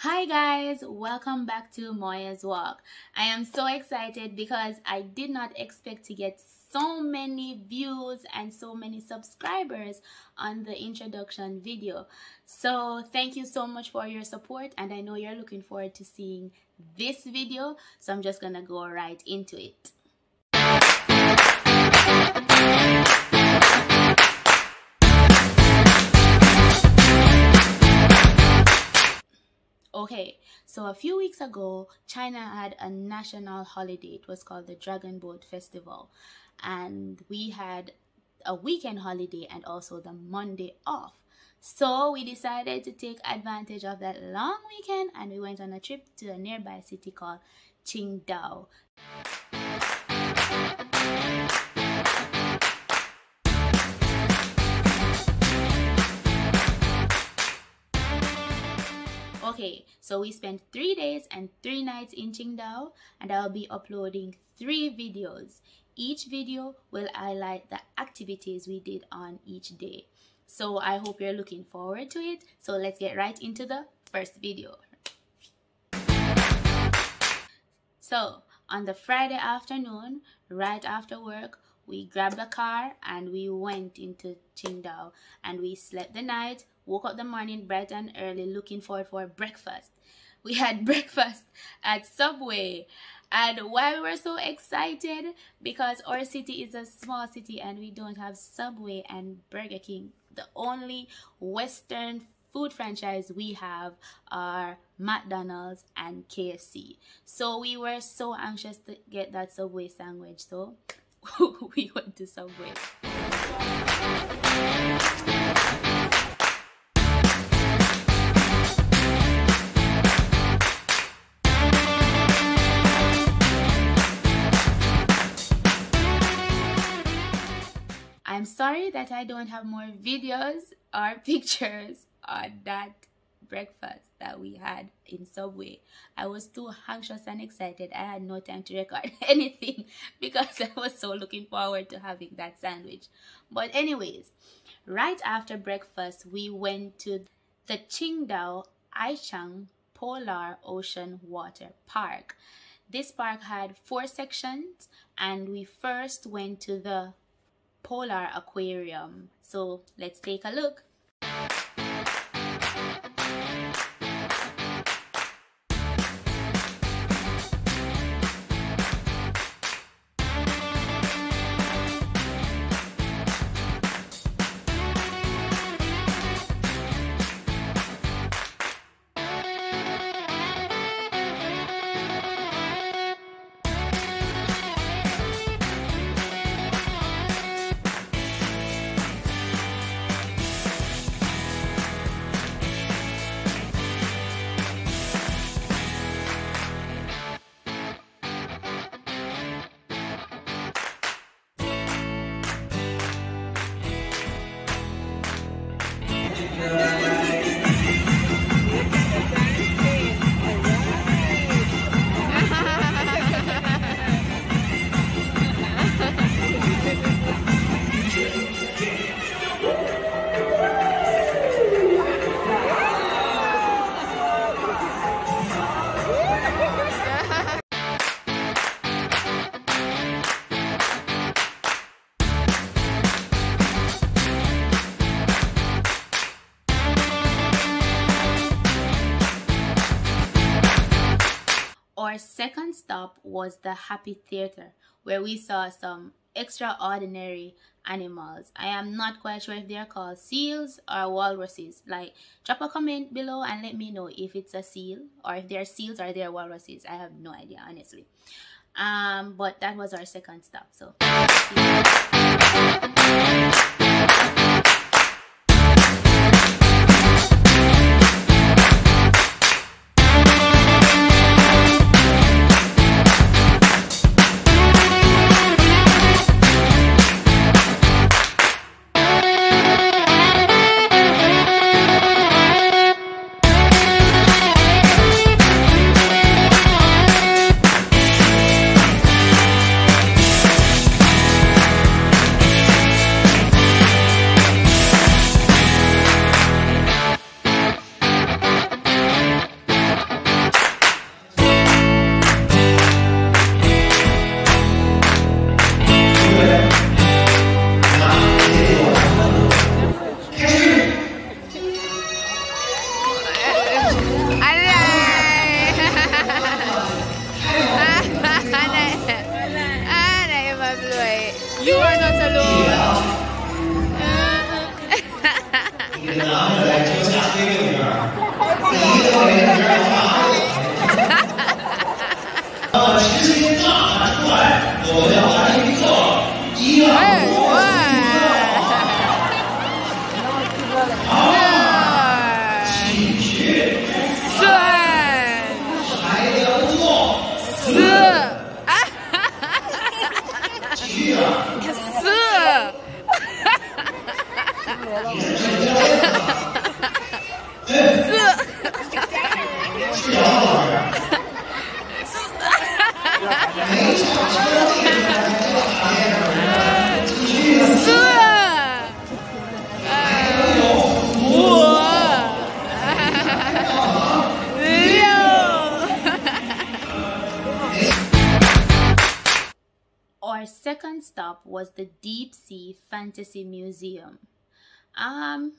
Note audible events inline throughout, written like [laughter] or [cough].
Hi guys, welcome back to Moya's Walk. I am so excited because I did not expect to get so many views and so many subscribers on the introduction video. So thank you so much for your support and I know you're looking forward to seeing this video. So I'm just gonna go right into it. Okay, so a few weeks ago, China had a national holiday. It was called the Dragon Boat Festival. And we had a weekend holiday and also the Monday off. So we decided to take advantage of that long weekend and we went on a trip to a nearby city called Qingdao. Okay, so we spent three days and three nights in Qingdao and I'll be uploading three videos. Each video will highlight the activities we did on each day. So I hope you're looking forward to it. So let's get right into the first video. So on the Friday afternoon, right after work, we grabbed a car and we went into Qingdao and we slept the night, woke up the morning bright and early looking forward for breakfast. We had [laughs] breakfast at Subway and why we were so excited because our city is a small city and we don't have Subway and Burger King. The only Western food franchise we have are McDonald's and KFC. So we were so anxious to get that Subway sandwich. So [laughs] we went to Subway. Sorry that I don't have more videos or [laughs] pictures on that breakfast that we had in Subway. I was too anxious and excited. I had no time to record [laughs] anything because I was so looking forward to having that sandwich. But anyways, right after breakfast, we went to the Qingdao Haichang Polar Ocean Water Park. This park had four sections and we first went to the Polar Aquarium. So let's take a look. Second stop was the Happy Theater, where we saw some extraordinary animals. I am not quite sure if they're called seals or walruses. Like, drop a comment below and let me know if it's a seal or if they're seals or they're walruses. I have no idea, honestly. Um, but that was our second stop. So. Was the Deep Sea Fantasy Museum. Um,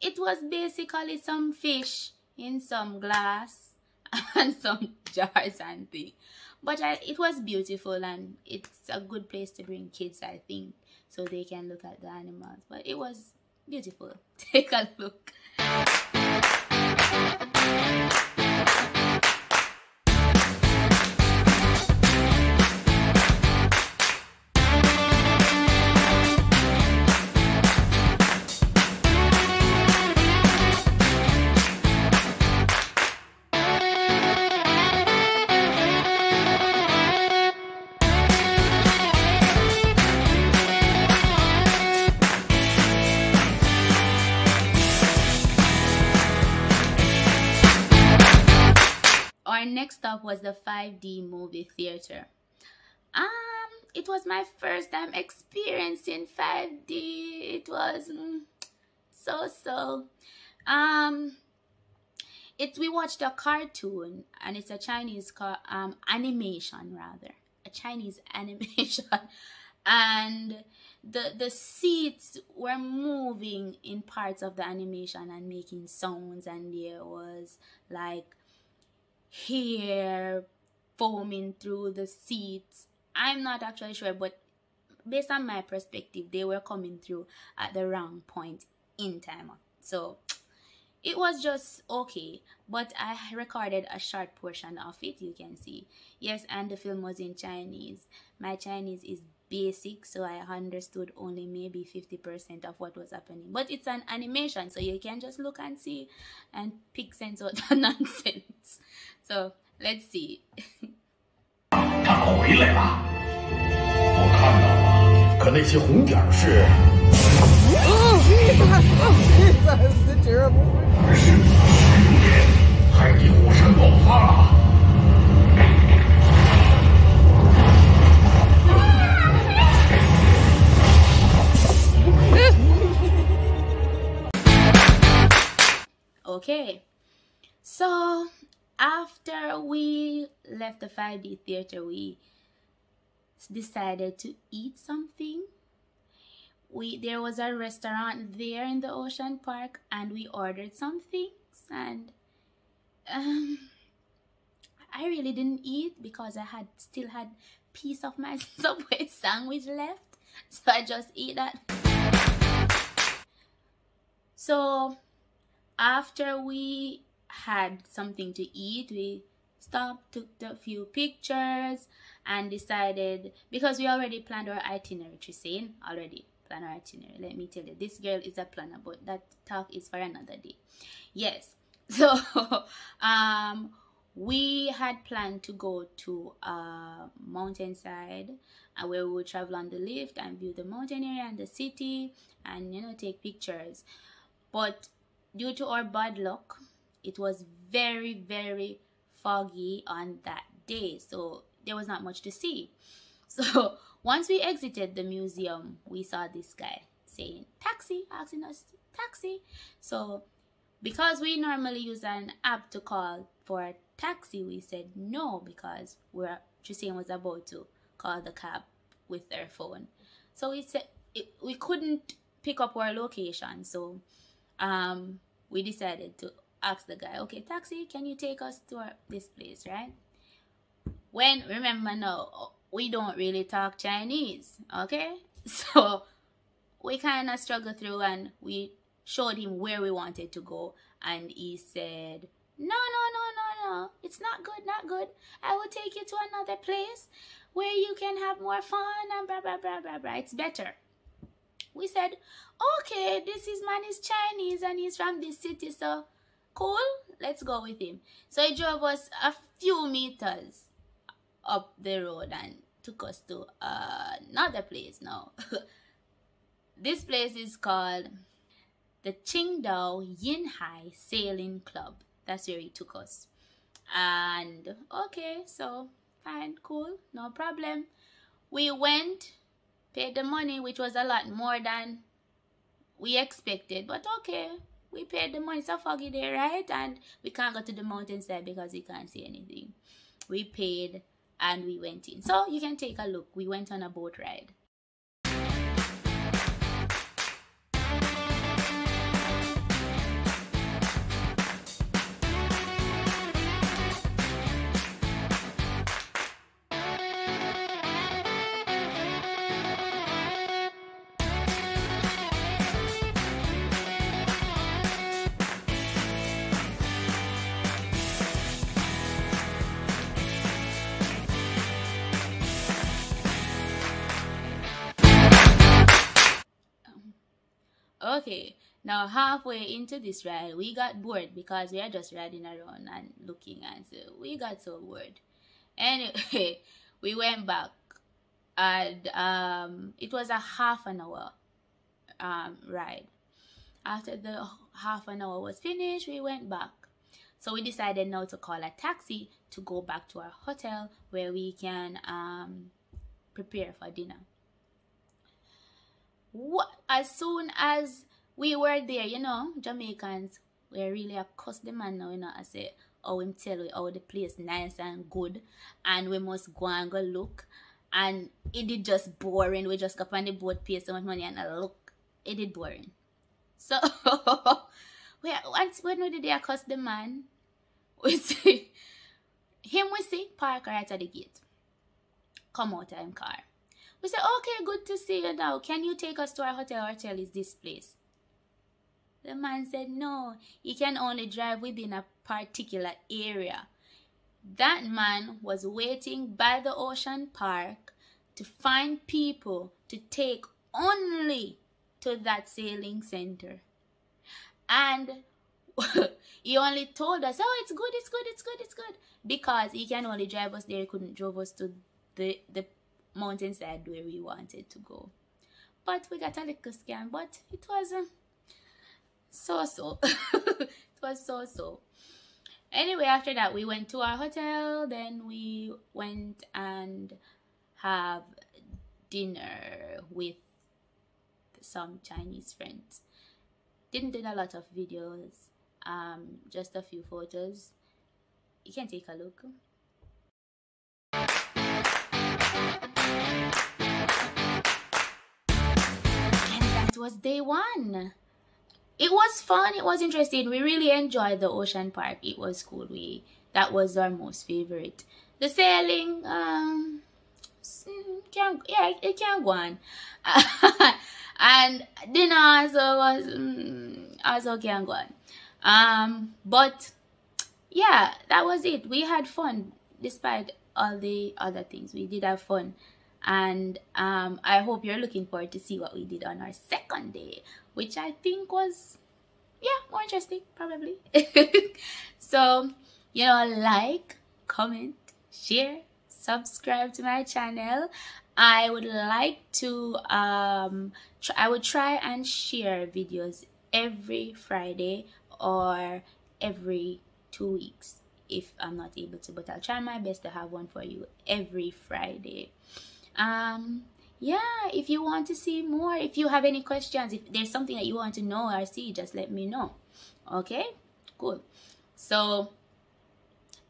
it was basically some fish in some glass [laughs] and some jars and things. But I, it was beautiful and it's a good place to bring kids, I think, so they can look at the animals. But it was beautiful. [laughs] Take a look. Was the 5D movie theater. Um, it was my first time experiencing 5D. It was mm, so so. Um, it we watched a cartoon and it's a Chinese um animation rather a Chinese [laughs] animation and the the seats were moving in parts of the animation and making sounds and there was like hair foaming through the seats. I'm not actually sure, but based on my perspective, they were coming through at the wrong point in time. So it was just okay, but I recorded a short portion of it, you can see. Yes, and the film was in Chinese. My Chinese is basic, so I understood only maybe 50% of what was happening. But it's an animation, so you can just look and see and pick sense out [laughs] the nonsense. So let's see. [laughs] 他回来了，我看到了，可那些红点是。是你十年害地火山爆发了。 Okay, so after we left the 5D theater, we decided to eat something. We there was a restaurant there in the ocean park, and we ordered some things, and um, I really didn't eat because I had still had piece of my [laughs] subway sandwich left, so I just eat that. So after we had something to eat, we stopped, took a few pictures, and decided because we already planned our itinerary. Trisane already planned our itinerary. Let me tell you, this girl is a planner, but that talk is for another day. Yes, [laughs] so um, we had planned to go to a mountainside uh, where we would travel on the lift and view the mountain area and the city and you know take pictures but due to our bad luck it was very very foggy on that day so there was not much to see. [laughs] So once we exited the museum we saw this guy saying taxi asking us taxi. So because we normally use an app to call for a taxi we said no because we're Trisane was about to call the cab with their phone. So we said it, we couldn't pick up our location so um we decided to ask the guy, okay, taxi, can you take us to our, this place, right? When, remember now, we don't really talk Chinese, okay? [laughs] So we kind of struggled through and we showed him where we wanted to go. And he said, no, no, no, no, no. It's not good, not good. I will take you to another place where you can have more fun and blah, blah, blah, blah, blah. It's better. We said, okay, this is man is Chinese and he's from this city, so cool, let's go with him. So he drove us a few meters up the road and took us to uh, another place now. [laughs] this place is called the Qingdao Yinhai Sailing Club. That's where he took us. And okay, so fine, cool, no problem. We went, paid the money, which was a lot more than we expected, but okay, we paid the money. It's a foggy day, right? And we can't go to the mountainside because we can't see anything. We paid and we went in. So you can take a look. We went on a boat ride. Okay, now halfway into this ride, we got bored because we are just riding around and looking and so we got so bored. Anyway, [laughs] we went back and um, it was a half an hour um, ride. After the half an hour was finished, we went back. So we decided now to call a taxi to go back to our hotel where we can um, prepare for dinner what as soon as we were there, you know, Jamaicans were really a the man now, you know, I say, oh him tell we oh the place nice and good and we must go and go look and it did just boring. We just got on the boat, pay so much money and I look, it did boring. So [laughs] we once when we did there cuss the man, [laughs] we see him we see park right at the gate. Come out of him car. We said, okay, good to see you now. Can you take us to our hotel? Hotel is this place. The man said, no, he can only drive within a particular area. That man was waiting by the ocean park to find people to take only to that sailing center. And [laughs] he only told us, oh, it's good, it's good, it's good, it's good. Because he can only drive us there, he couldn't drive us to the, the mountainside where we wanted to go. But we got a little scam, but it was uh, so-so. [laughs] it was so-so. Anyway, after that, we went to our hotel. Then we went and have dinner with some Chinese friends. Didn't do a lot of videos, um, just a few photos. You can take a look. Was day one. It was fun. It was interesting. We really enjoyed the ocean park. It was cool. We that was our most favorite. The sailing, um, can yeah, it can go on. and dinner also was mm, also can go on. Um, but yeah, that was it. We had fun despite all the other things. We did have fun and um, I hope you're looking forward to see what we did on our second day, which I think was, yeah, more interesting, probably. [laughs] so, you know, like, comment, share, subscribe to my channel. I would like to, um, I would try and share videos every Friday or every two weeks if I'm not able to, but I'll try my best to have one for you every Friday um yeah if you want to see more if you have any questions if there's something that you want to know or see just let me know. Okay? Cool. So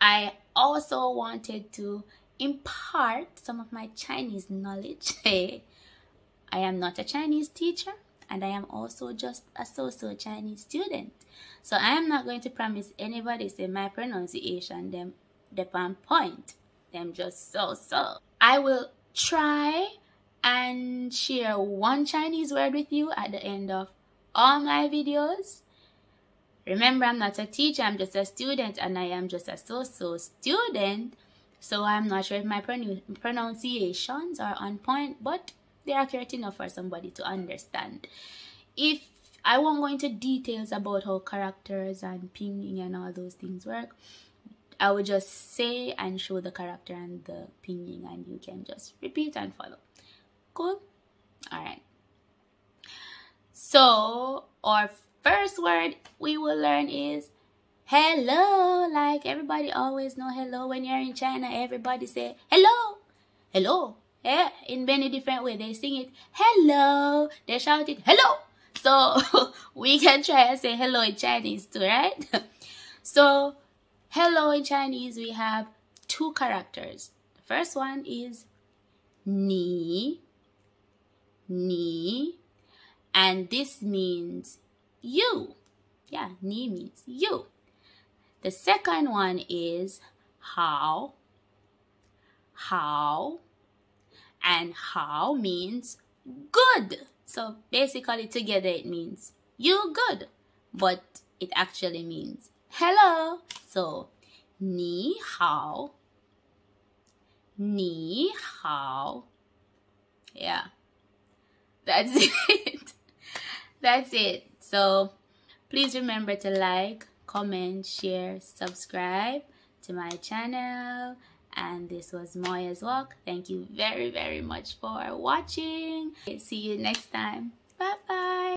i also wanted to impart some of my chinese knowledge. [laughs] I am not a chinese teacher and i am also just a so-so chinese student. So i am not going to promise anybody say my pronunciation them the point. Them just so so i will try and share one Chinese word with you at the end of all my videos. Remember, I'm not a teacher, I'm just a student, and I am just a so-so student. So I'm not sure if my pronunciations are on point, but they're accurate enough for somebody to understand. If I won't go into details about how characters and pinyin and all those things work, I will just say and show the character and the pinyin and you can just repeat and follow. Cool? Alright. So, our first word we will learn is hello. Like everybody always know hello. When you're in China, everybody say hello. Hello. Yeah, in many different way. They sing it hello. They shout it hello. So, [laughs] we can try and say hello in Chinese too, right? [laughs] so, Hello in Chinese, we have two characters. The first one is ni, ni, and this means you. Yeah, ni means you. The second one is hao, hao, and hao means good. So basically together it means you good, but it actually means hello. So, ni hao. Ni hao. Yeah. That's [laughs] it. That's it. So, please remember to like, comment, share, subscribe to my channel. And this was Moya's Walk. Thank you very, very much for watching. See you next time. Bye-bye.